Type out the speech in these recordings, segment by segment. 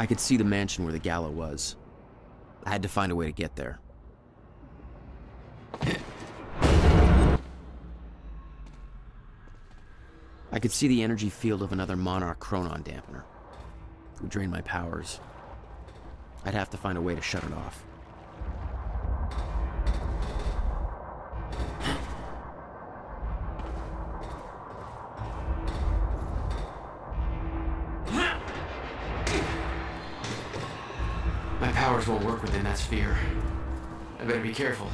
I could see the mansion where the gala was. I had to find a way to get there. I could see the energy field of another Monarch Chronon dampener. It would drain my powers. I'd have to find a way to shut it off. Better be careful.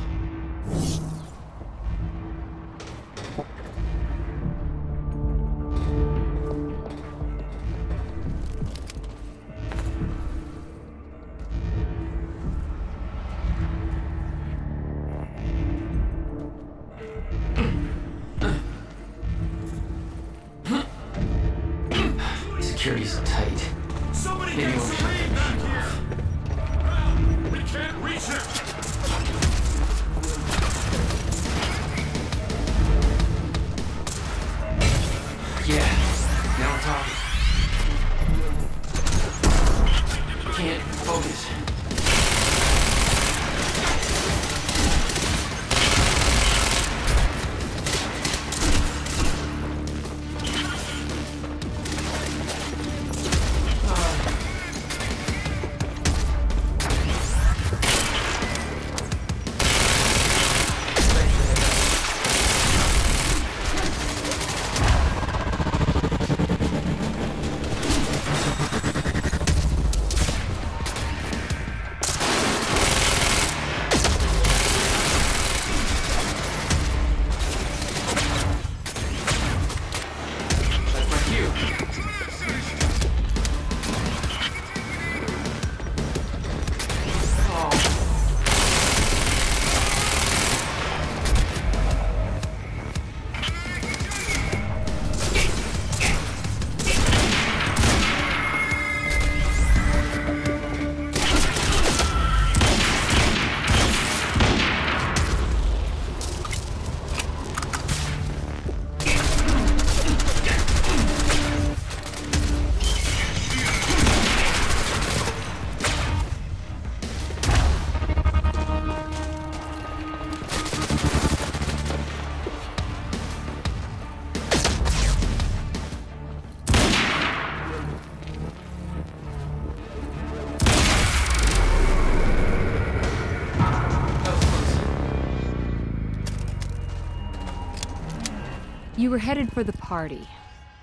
Were headed for the party.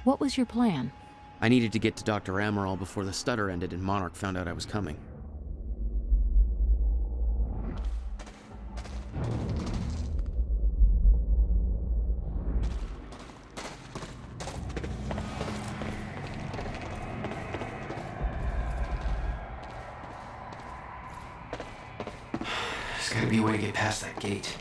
What was your plan? I needed to get to Dr. Amaral before the stutter ended and Monarch found out I was coming. There's gotta be a way to get past that gate.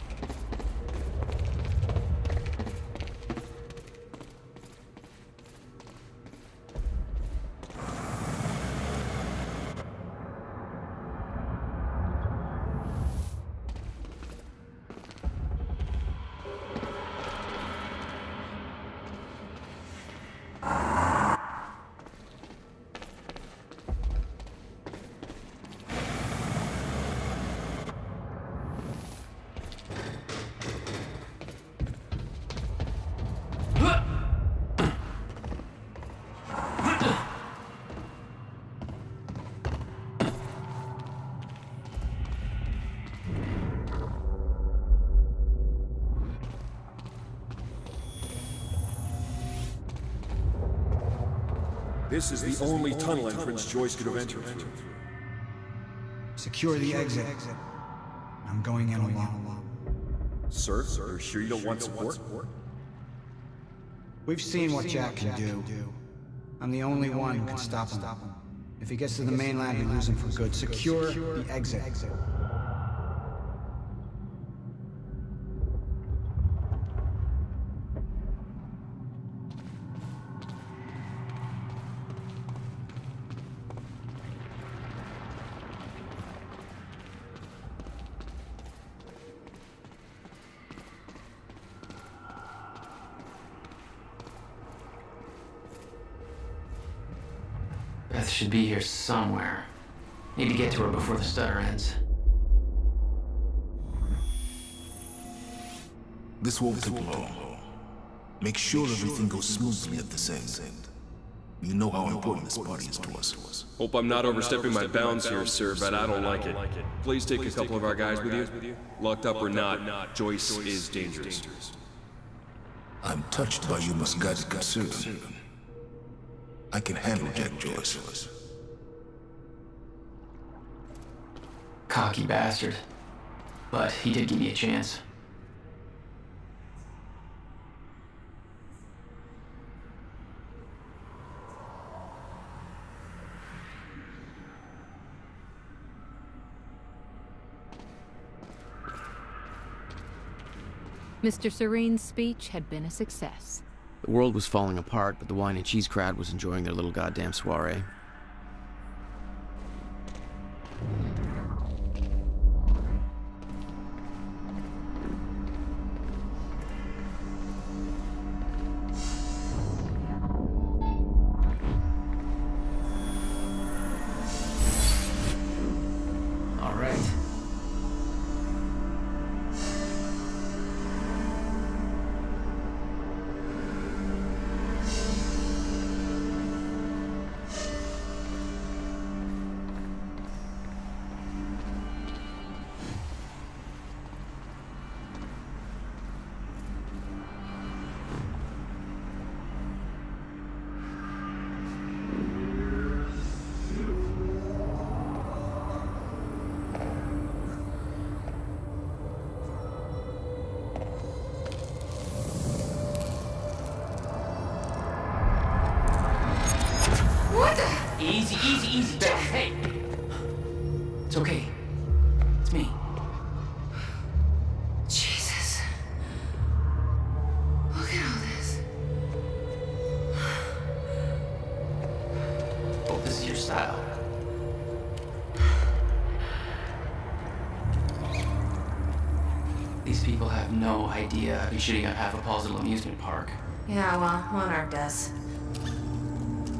This is the only tunnel entrance Joyce could have entered through. Secure the exit. I'm going in alone. Sir, are you sure you don't want support? We've seen what Jack can do. I'm the only one who can stop him. If he gets to the mainland, we lose him for good. Secure the exit. Somewhere. Need to get to her before the stutter ends. This won't take long. Make sure everything goes smoothly at this end. You know how important this party is to us. Hope I'm not overstepping my bounds here, sir, but I don't like it. Please take a couple of our guys with you. Locked up or not, Joyce is dangerous. I'm touched by your misguided concern. I can handle Jack Joyce. Cocky bastard. But he did give me a chance. Mr. Serene's speech had been a success. The world was falling apart, but the wine and cheese crowd was enjoying their little goddamn soiree. Easy. Hey. It's okay. It's me. Jesus. Look at all this. Hope Oh, this is your style. These people have no idea I'd be shooting up half a little amusement park. Yeah, well, Monarch does.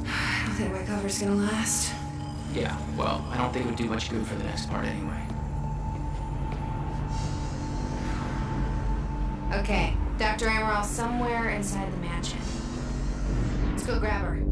I don't think my cover's gonna last. Yeah, well, I don't think it would do much good for the next part anyway. Okay, Dr. Amaral somewhere inside the mansion. Let's go grab her.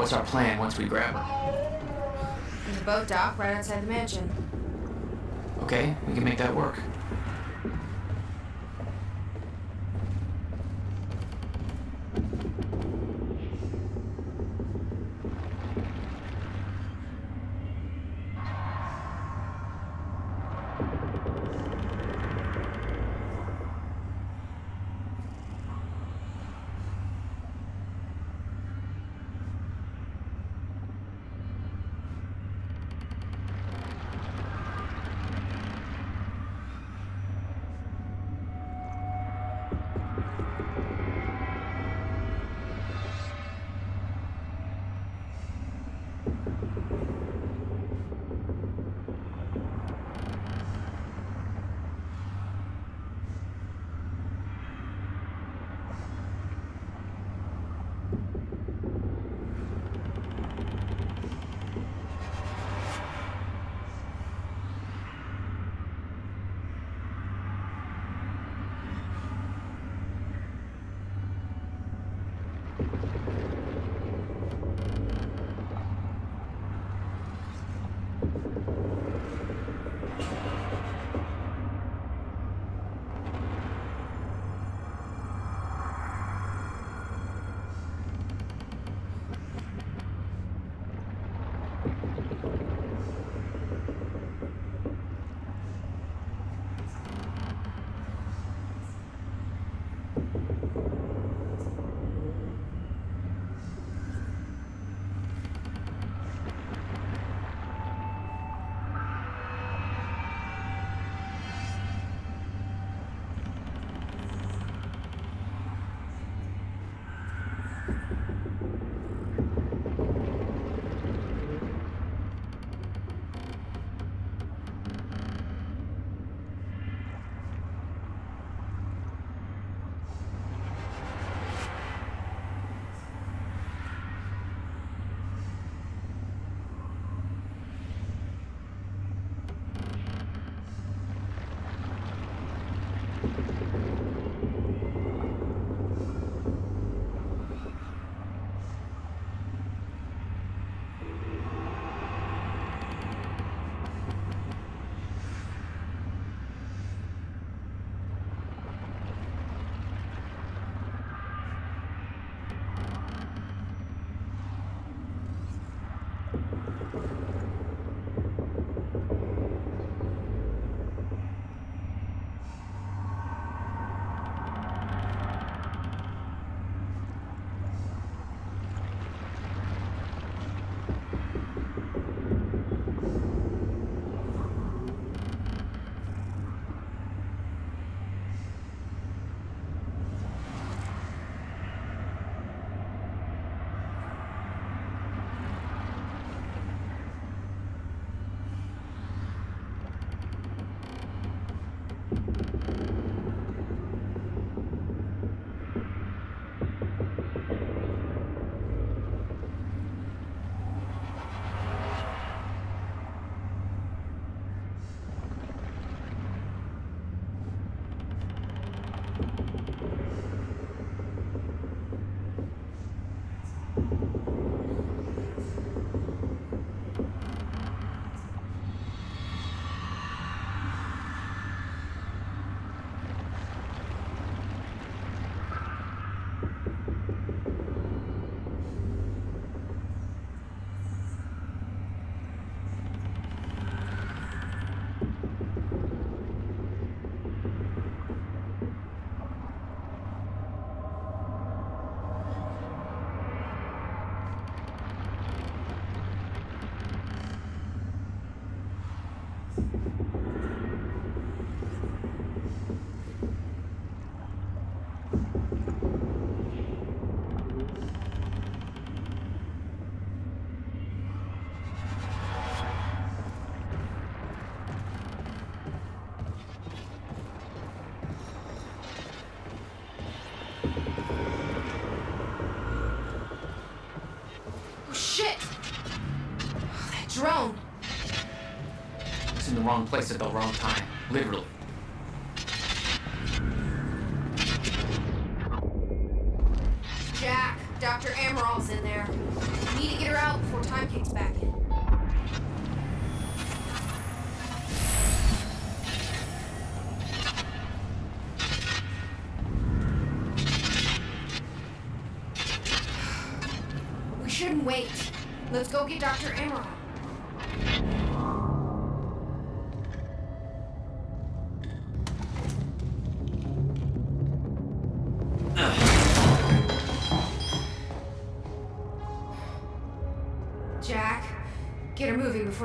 What's our plan once we grab her? There's a boat dock right outside the mansion. Okay, we can make that work. Place at the wrong time. Literally. Jack, Dr. Amaral's in there. We need to get her out before time kicks back in. We shouldn't wait. Let's go get Dr. Amaral.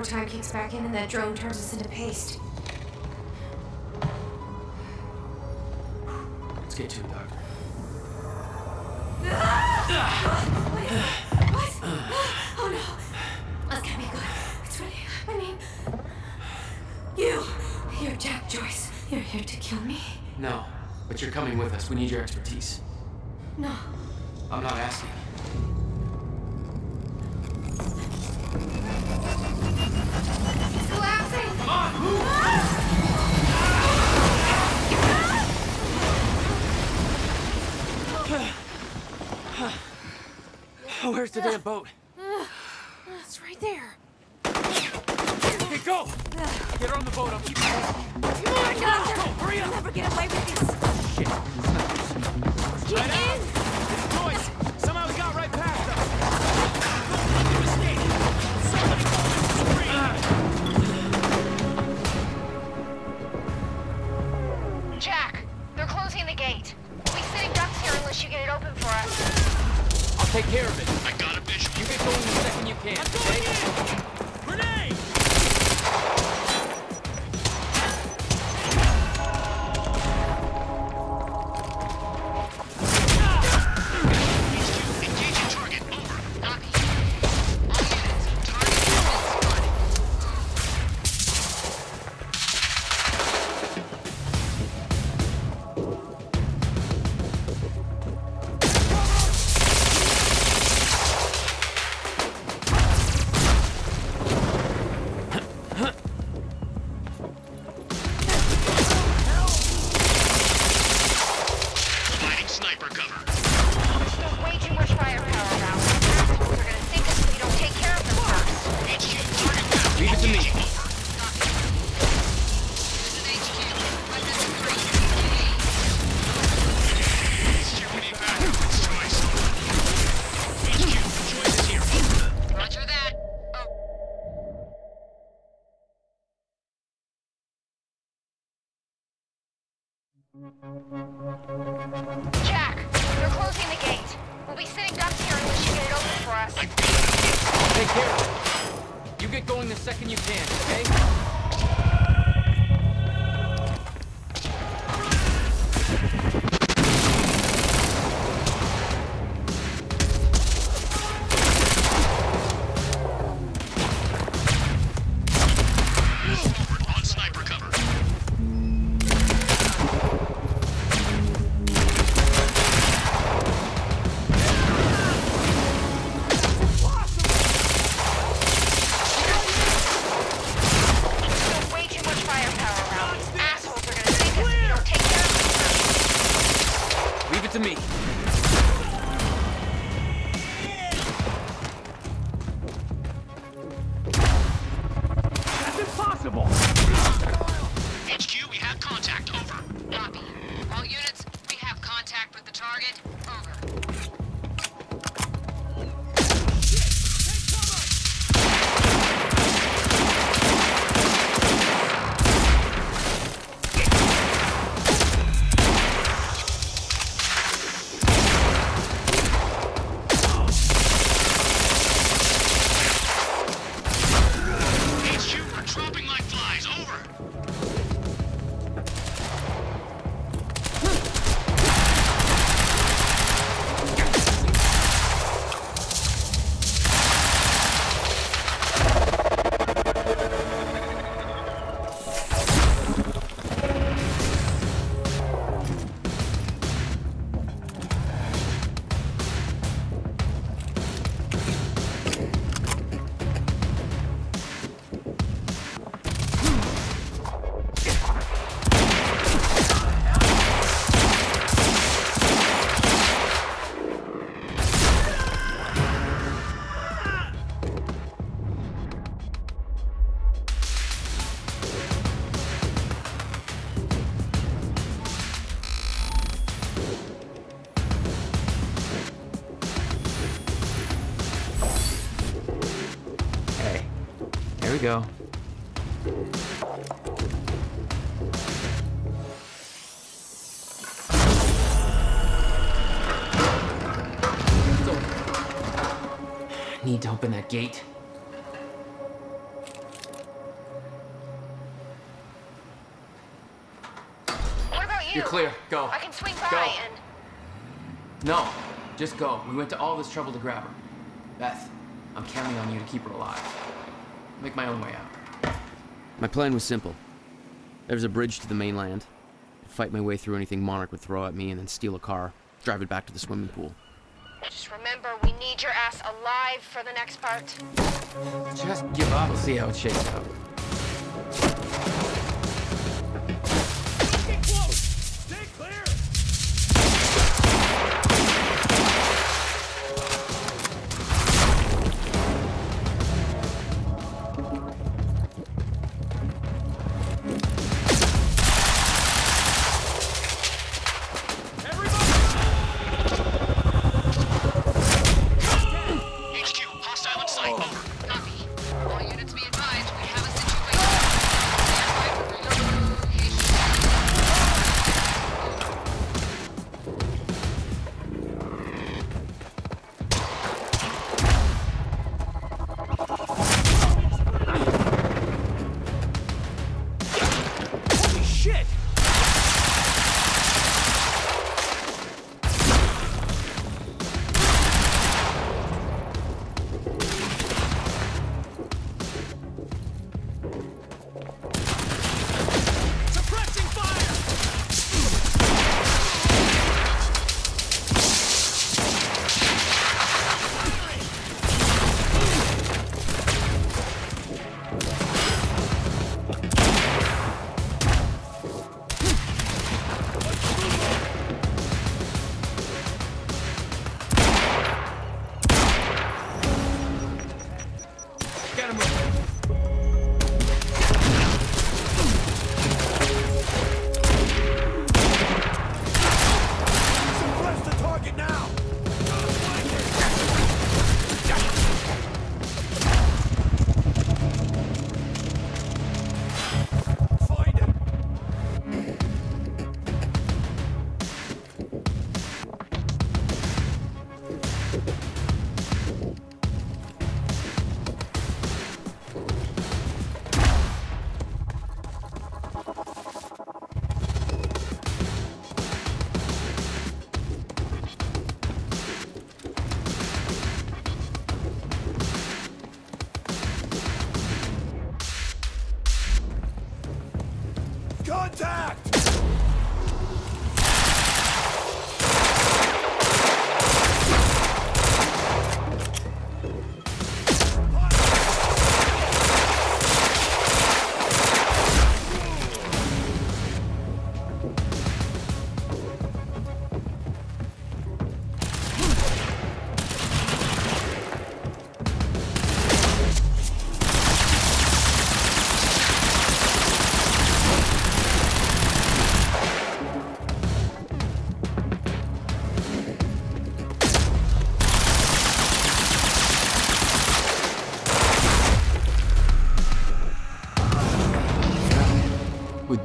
Time kicks back in and that drone turns us into paste. Let's get to it, Doctor. What? Oh no. That's gonna be good. It's really, I mean, you. You're Jack Joyce. You're here to kill me? No, but you're coming with us. We need your expertise. No. I'm not asking. Where's the damn boat? It's right there. Hey, go! Get her on the boat. I'll keep you Come on, Doctor! hurry up! You'll never get away with this. Shit. Get in! Gate. What about you? You're clear. Go. I can swing by Go. and... No, just go. We went to all this trouble to grab her. Beth, I'm counting on you to keep her alive. Make my own way out. My plan was simple. There was a bridge to the mainland. I'd fight my way through anything Monarch would throw at me and then steal a car, drive it back to the swimming pool. Just remember, we need your ass alive for the next part. Just give up. We'll see how it shakes out.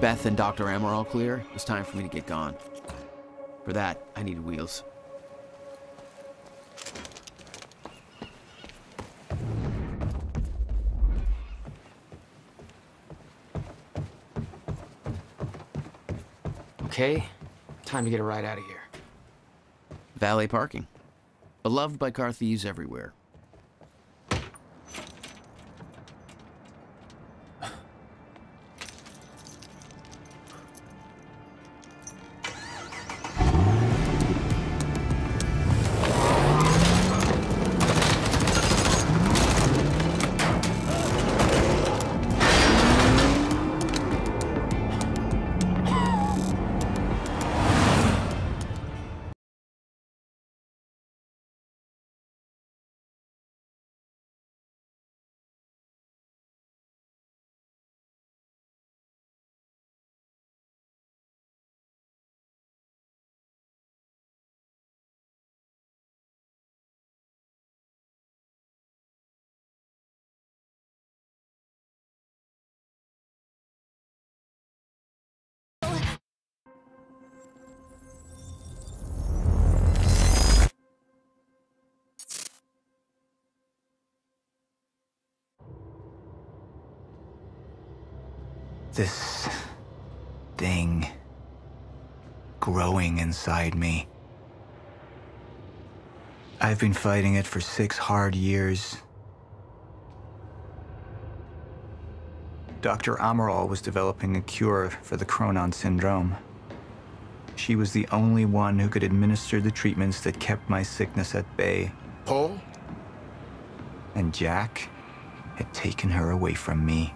Beth and Dr. Amaral clear, it was time for me to get gone. For that, I needed wheels. Okay, time to get a ride out of here. Valet parking. Beloved by car thieves everywhere. This thing growing inside me. I've been fighting it for six hard years. Dr. Amaral was developing a cure for the Chronon syndrome. She was the only one who could administer the treatments that kept my sickness at bay. Paul? And Jack had taken her away from me.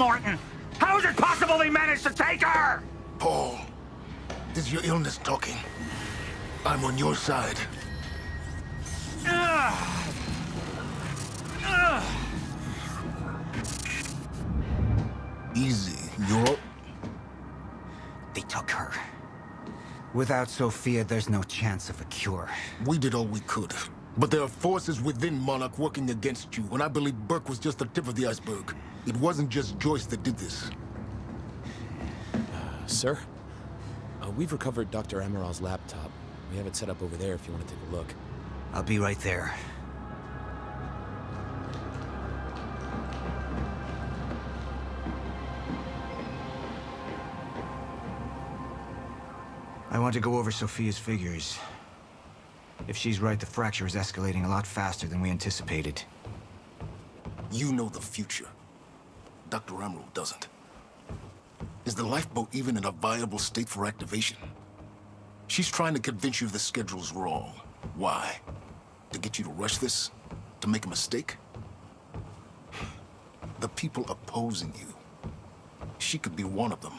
Martin? How is it possible they managed to take her? Paul, this is your illness talking. I'm on your side. Ugh. Ugh. Easy. You're... They took her. Without Sofia, there's no chance of a cure. We did all we could. But there are forces within Monarch working against you, and I believe Burke was just the tip of the iceberg. It wasn't just Joyce that did this. Sir? Uh, we've recovered Dr. Amaral's laptop. We have it set up over there if you want to take a look. I'll be right there. I want to go over Sofia's figures. If she's right, the fracture is escalating a lot faster than we anticipated. You know the future. Dr. Amaral doesn't. Is the lifeboat even in a viable state for activation? She's trying to convince you the schedule's wrong. Why? To get you to rush this? To make a mistake? The people opposing you. She could be one of them.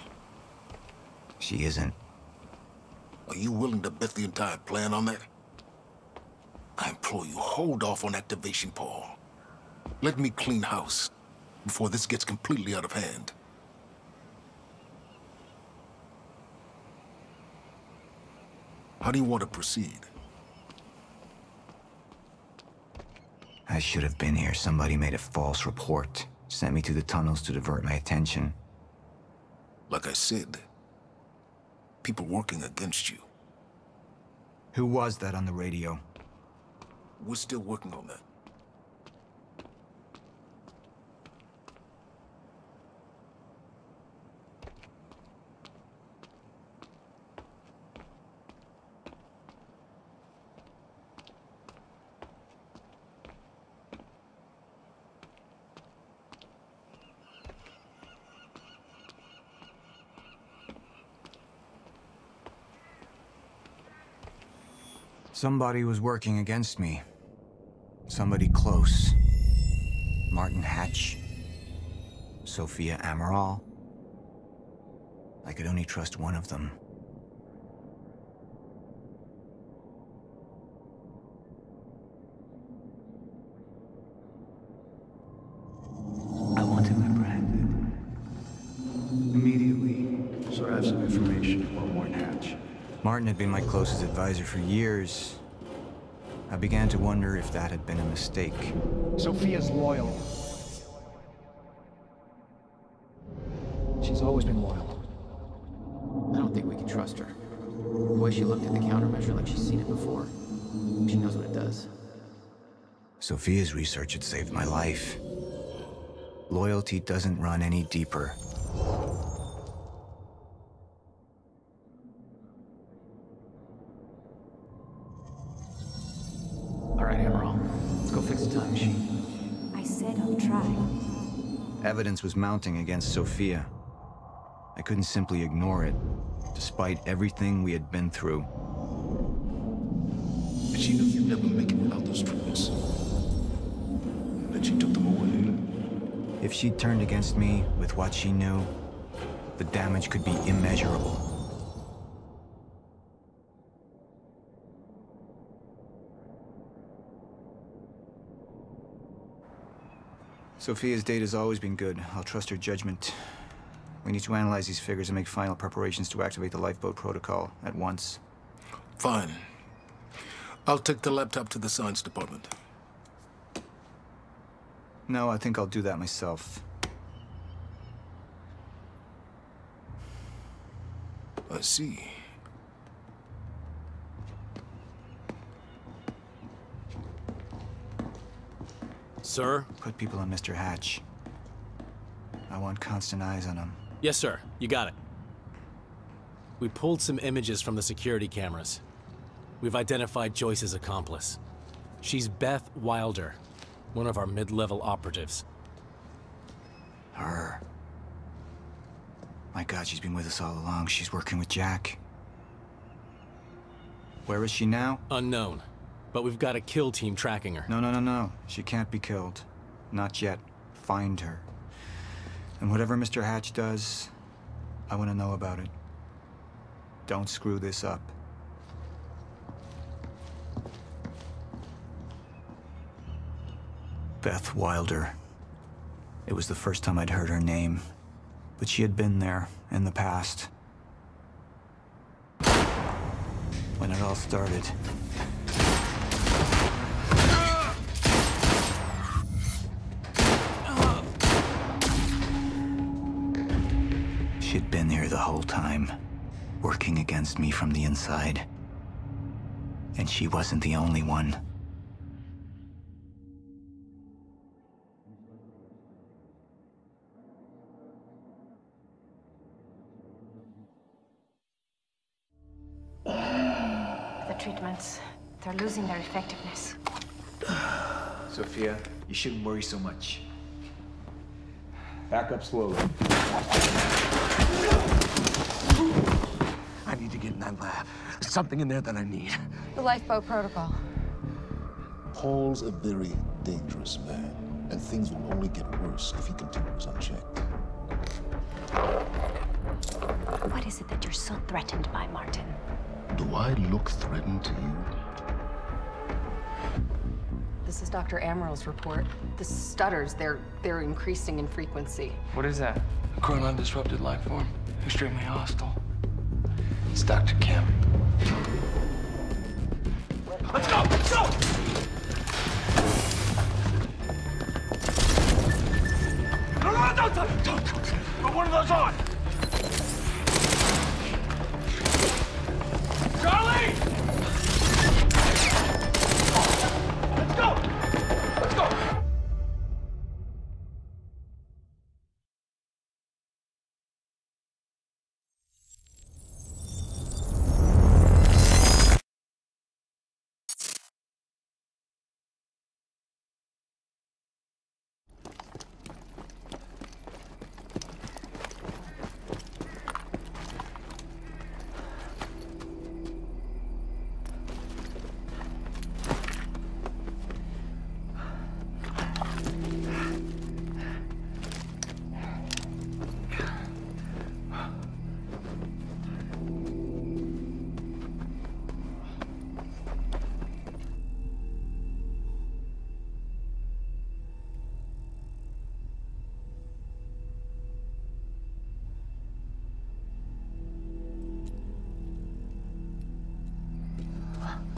She isn't. Are you willing to bet the entire plan on that? I implore you, hold off on activation, Paul. Let me clean house before this gets completely out of hand. How do you want to proceed? I should have been here. Somebody made a false report. Sent me to the tunnels to divert my attention. Like I said, people working against you. Who was that on the radio? We're still working on that. Somebody was working against me. Somebody close. Martin Hatch. Sofia Amaral. I could only trust one of them. Martin had been my closest advisor for years. I began to wonder if that had been a mistake. Sofia's loyal. She's always been loyal. I don't think we can trust her. The way she looked at the countermeasure like she's seen it before. She knows what it does. Sofia's research had saved my life. Loyalty doesn't run any deeper. Said I'll try. Evidence was mounting against Sofia. I couldn't simply ignore it, despite everything we had been through. And she knew you'd never make it without those treatments. And then she took them away. If she'd turned against me with what she knew, the damage could be immeasurable. Sofia's date has always been good. I'll trust her judgment. We need to analyze these figures and make final preparations to activate the lifeboat protocol at once. Fine. I'll take the laptop to the science department. No, I think I'll do that myself. I see. Sir? Put people on Mr. Hatch. I want constant eyes on him. Yes, sir. You got it. We pulled some images from the security cameras. We've identified Joyce's accomplice. She's Beth Wilder, one of our mid-level operatives. Her. My god, she's been with us all along. She's working with Jack. Where is she now? Unknown. But we've got a kill team tracking her. No, no, no, no. She can't be killed. Not yet. Find her. And whatever Mr. Hatch does, I want to know about it. Don't screw this up. Beth Wilder. It was the first time I'd heard her name, but she had been there in the past. When it all started. She'd been here the whole time, working against me from the inside. And she wasn't the only one. The treatments, they're losing their effectiveness. Sofia, you shouldn't worry so much. Back up slowly. I need to get in that lab. There's something in there that I need. The lifeboat protocol. Paul's a very dangerous man, and things will only get worse if he continues unchecked. What is it that you're so threatened by, Martin? Do I look threatened to you? This is Dr. Amaral's report. The stutters, they're they're increasing in frequency. What is that? A chronon disrupted life form. Extremely hostile. It's Dr. Kim. Let's go! Let's go! No, no, don't, don't, don't, don't. Put one of those on.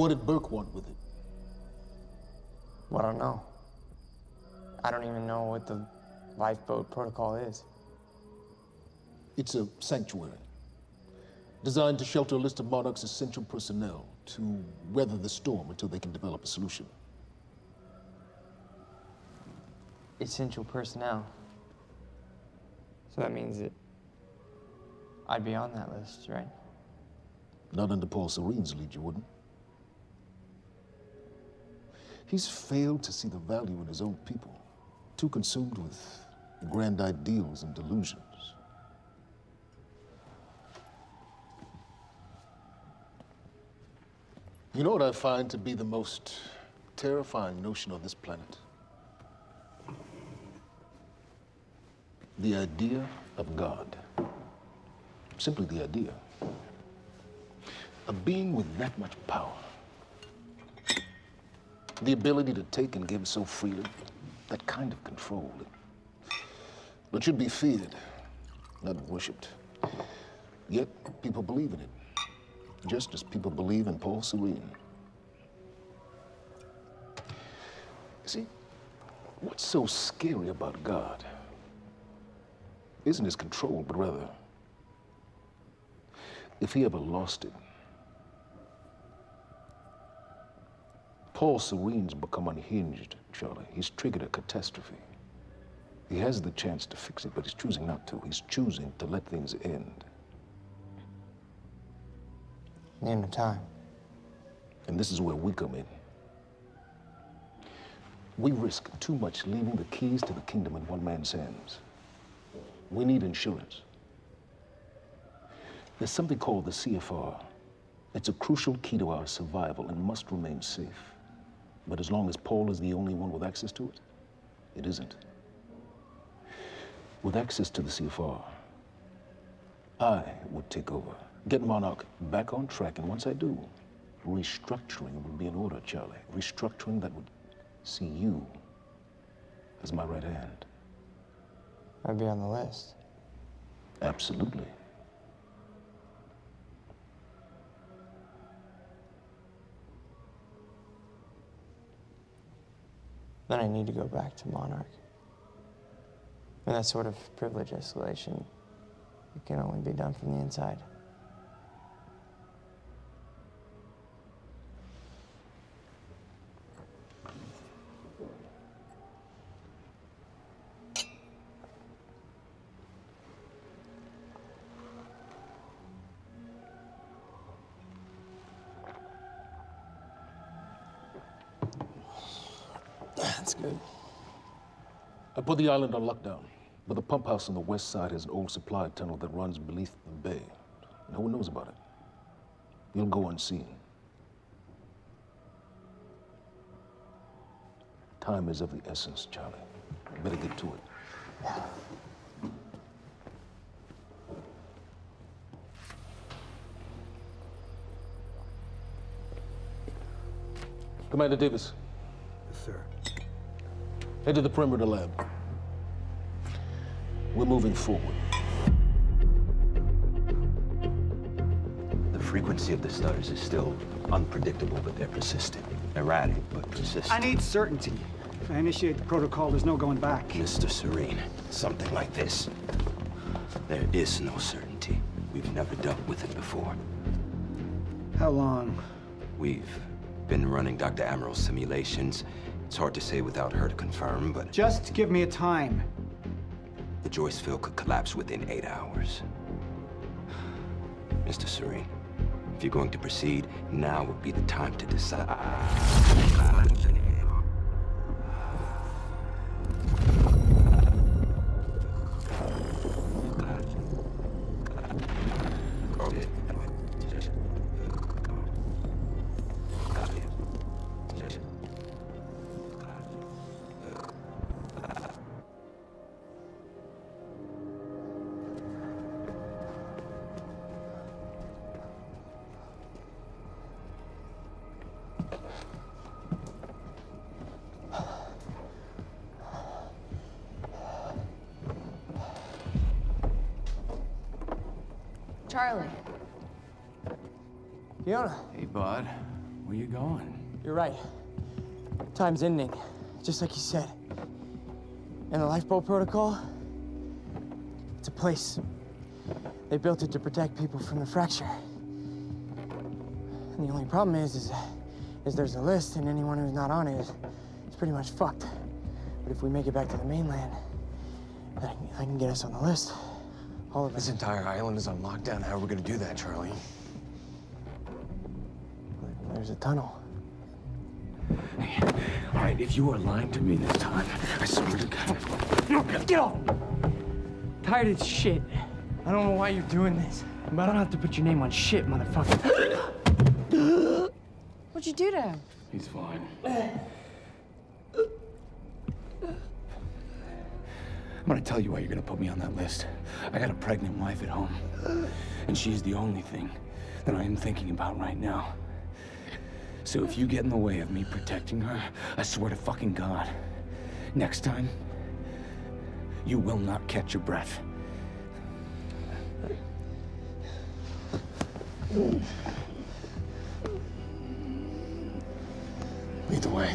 what did Burke want with it? Well, I don't know. I don't even know what the lifeboat protocol is. It's a sanctuary. Designed to shelter a list of Monarch's essential personnel to weather the storm until they can develop a solution. Essential personnel. So that means that I'd be on that list, right? Not under Paul Serene's lead, you wouldn't. He's failed to see the value in his own people, too consumed with grand ideals and delusions. You know what I find to be the most terrifying notion on this planet? The idea of God. Simply the idea. A being with that much power. The ability to take and give so freely. That kind of control. But should be feared, not worshipped. Yet people believe in it. Just as people believe in Paul Serene. You see, what's so scary about God isn't his control, but rather, if he ever lost it, Paul Serene's become unhinged, Charlie. He's triggered a catastrophe. He has the chance to fix it, but he's choosing not to. He's choosing to let things end. The end of time. And this is where we come in. We risk too much leaving the keys to the kingdom in one man's hands. We need insurance. There's something called the CFR. It's a crucial key to our survival and must remain safe. But as long as Paul is the only one with access to it, it isn't. With access to the CFR, I would take over, get Monarch back on track, and once I do, restructuring would be in order, Charlie. Restructuring that would see you as my right hand. I'd be on the list. Absolutely. Then I need to go back to Monarch. And that sort of privilege escalation, it can only be done from the inside. Put the island on lockdown, but the pump house on the west side has an old supply tunnel that runs beneath the bay. No one knows about it. You'll go unseen. Time is of the essence, Charlie. Better get to it. Commander Davis. Yes, sir. Head to the perimeter lab. We're moving forward. The frequency of the stutters is still unpredictable, but they're persistent. Erratic, but persistent. I need certainty. If I initiate the protocol, there's no going back. Mr. Serene, something like this. There is no certainty. We've never dealt with it before. How long? We've been running Dr. Amaral's simulations. It's hard to say without her to confirm, but Just give me a time. The Joyce field could collapse within eight hours. Mr. Serene, if you're going to proceed, now would be the time to decide. Time's ending, just like you said. And the lifeboat protocol? It's a place. They built it to protect people from the fracture. And the only problem is, is, is there's a list, and anyone who's not on it is, is pretty much fucked. But if we make it back to the mainland, I can, I can get us on the list. All of us. This entire island is on lockdown. How are we gonna do that, Charlie? There's a tunnel. If you are lying to me this time, I swear to God. No, Get off! Tired this shit. I don't know why you're doing this, but I don't have to put your name on shit, motherfucker. What'd you do to him? He's fine. I'm gonna tell you why you're gonna put me on that list. I got a pregnant wife at home, and she's the only thing that I am thinking about right now. So if you get in the way of me protecting her, I swear to fucking God, next time, you will not catch your breath. Lead the way.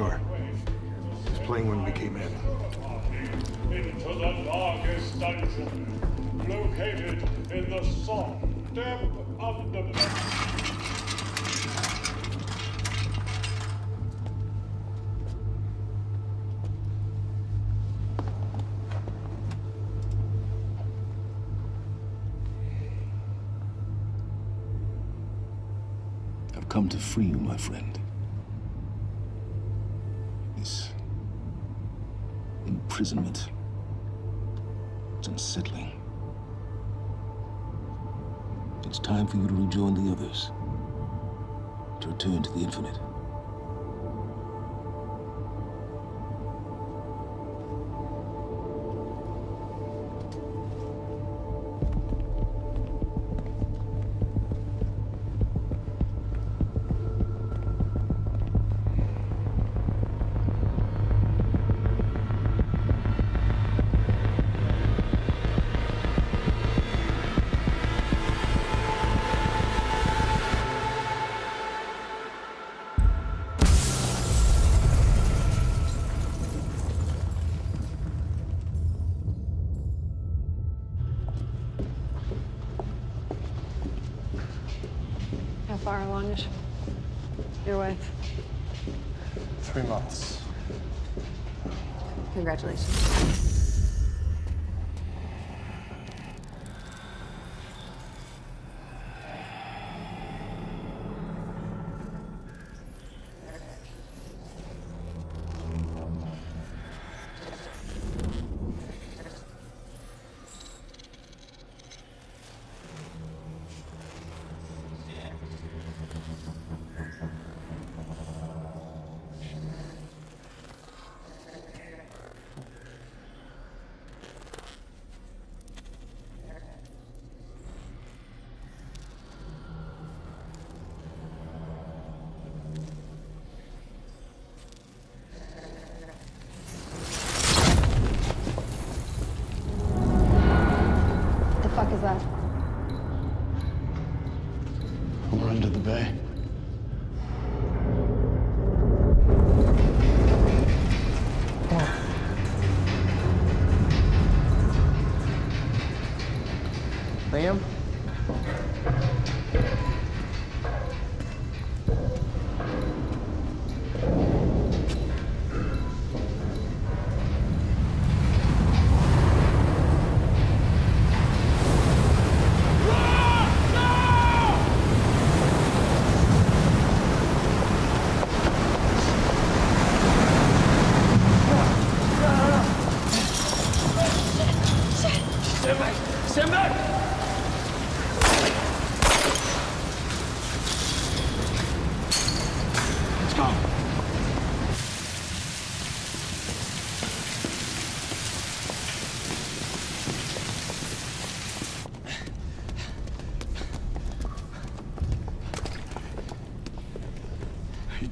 Sure. This plane when we came in. Into the darkest dungeon, located in the soft depth of the I've come to free you, my friend. This imprisonment. It's unsettling. It's time for you to rejoin the others. To return to the infinite.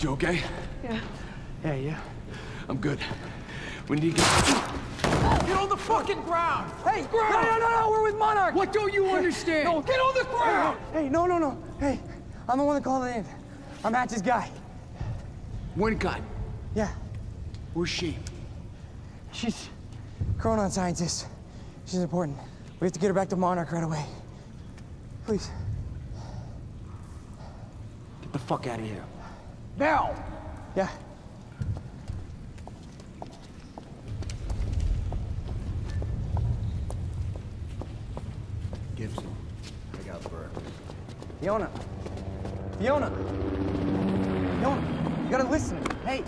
You okay? Yeah. Yeah, yeah. I'm good. We need to get... Get on the fucking ground! Hey, ground! No, no, no, no, we're with Monarch! What don't you understand? No, get on the ground! Hey, no, no, no. Hey, I'm the one that called it in. I'm Hatch's guy. Wincott. Yeah. Where's she? She's Chronon scientist. She's important. We have to get her back to Monarch right away. Please. Get the fuck out of here. Now! Yeah. Gibson, I got Burke. Fiona. Fiona. Fiona, you gotta listen to me. Hey.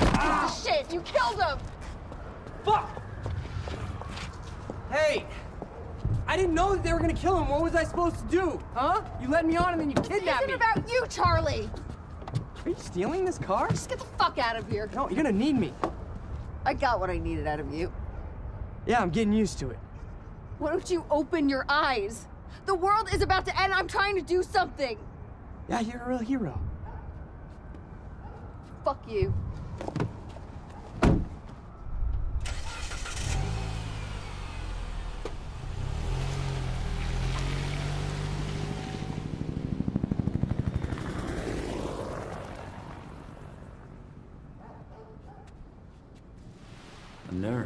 Ah, shit, you killed him! Fuck! Hey! I didn't know that they were gonna kill him. What was I supposed to do? Huh? You led me on and then you kidnapped This me. isn't about you, Charlie! Are you stealing this car? Just get the fuck out of here. No, you're gonna need me. I got what I needed out of you. Yeah, I'm getting used to it. Why don't you open your eyes? The world is about to end. I'm trying to do something. Yeah, you're a real hero. Fuck you.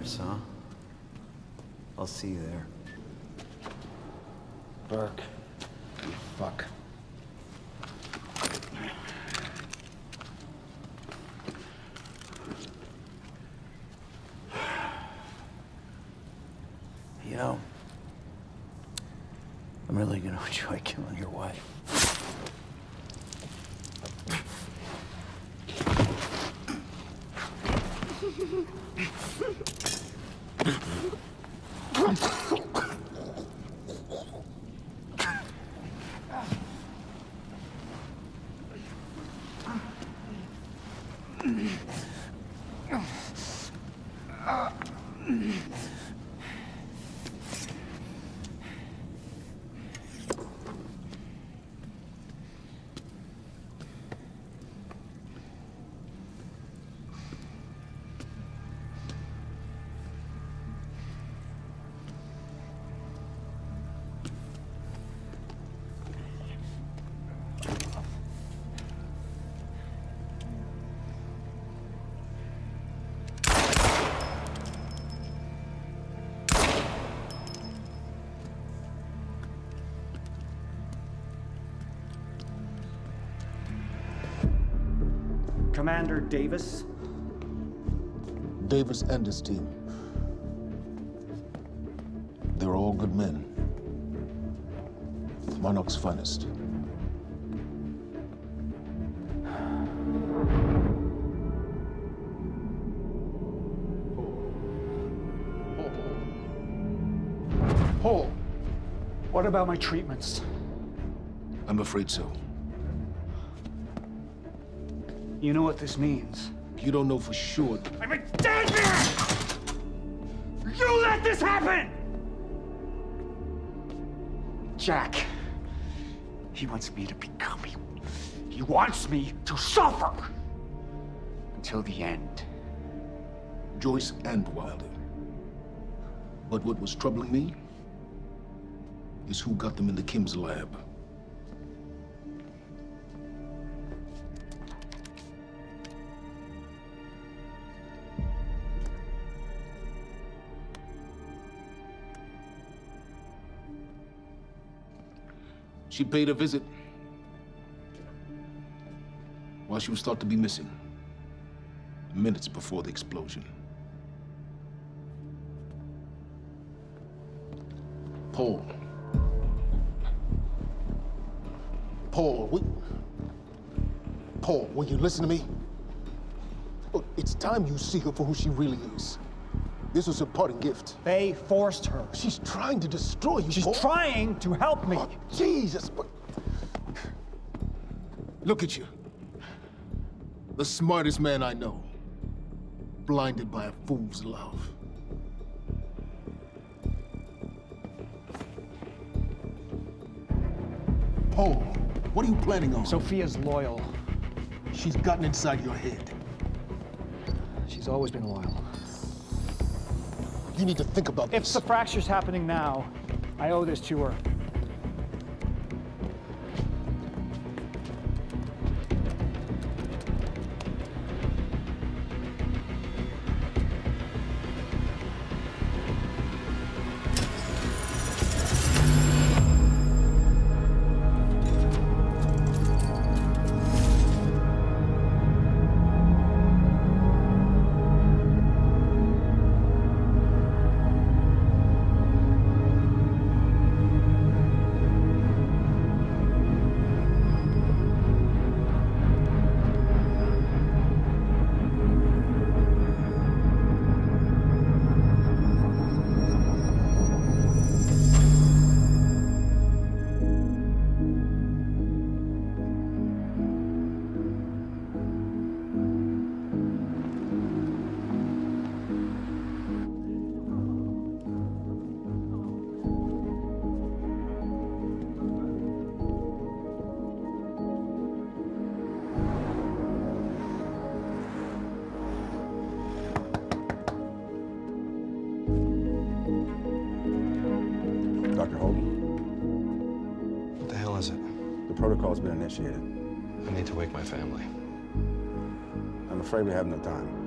Huh? I'll see you there. Burke. You fuck. You know, I'm really gonna enjoy killing your wife. Commander Davis. Davis and his team. They're all good men. Monarch's finest. Paul, what about my treatments? I'm afraid so. You know what this means? You don't know for sure. I'm in danger! You let this happen! Jack, he wants me to become he, he wants me to suffer until the end. Joyce and Wilder. But what was troubling me is who got them in the Kim's lab. She paid a visit while she was thought to be missing, minutes before the explosion. Paul. Paul, we... Paul, will you listen to me? Look, it's time you see her for who she really is. This was her parting gift. They forced her. She's trying to destroy you, She's Paul. trying to help me. Oh, Jesus, but... Look at you. The smartest man I know. Blinded by a fool's love. Paul, what are you planning on? Sofia's loyal. she's gotten inside your head. She's always been loyal. You need to think about If this. the fracture's happening now, I owe this to her. I need to wake my family. I'm afraid we have no time.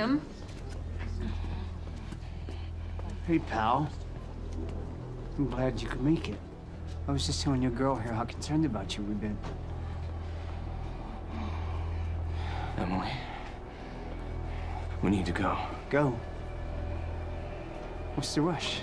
Liam? Hey, pal. I'm glad you could make it. I was just telling your girl here how concerned about you we've been. Emily. We need to go. Go. What's the rush?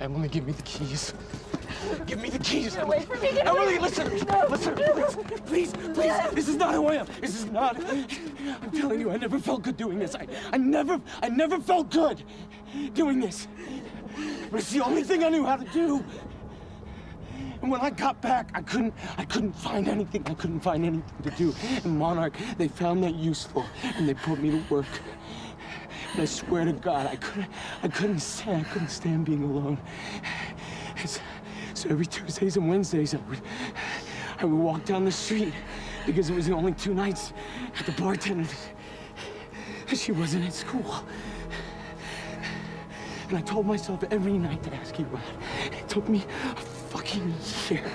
Emily, give me the keys. Give me the keys. Get away from me, get Emily, away. listen. No. Listen, please, please, please. This is not who I am. This is not. I'm telling you, I never felt good doing this. I, I never, I never felt good doing this. But it's the only thing I knew how to do. And when I got back, I couldn't, I couldn't find anything. I couldn't find anything to do. And Monarch, they found that useful, and they put me to work. And I swear to God, I couldn't, I couldn't stand, I couldn't stand being alone. So every Tuesdays and Wednesdays, I would, I would walk down the street because it was the only two nights at the bartender. She wasn't at school. And I told myself every night to ask you out. It took me a fucking year.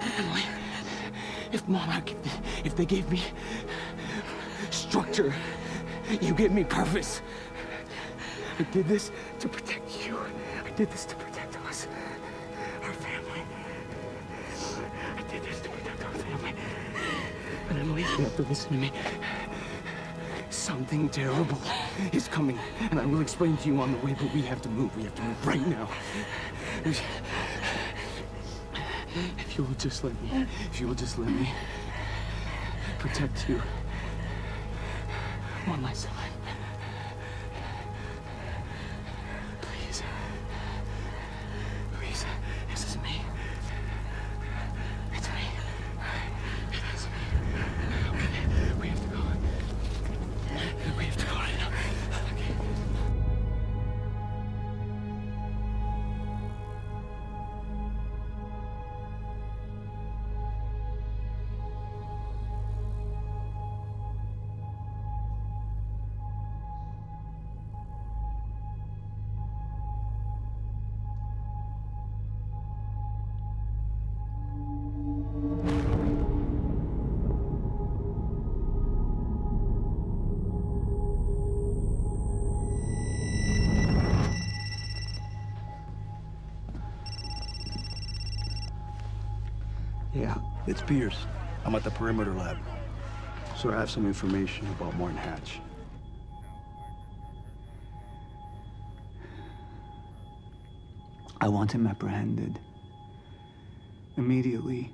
Emily, if Mama, if they gave me structure, you gave me purpose. I did this to protect you. I did this to protect us, our family. I did this to protect our family. But Emily, you have to listen to me. Something terrible is coming, and I will explain to you on the way, but we have to move. We have to move right now. If you will just let me, if you will just let me protect you one last time. It's Pierce. I'm at the perimeter lab. So I have some information about Martin Hatch. I want him apprehended. Immediately.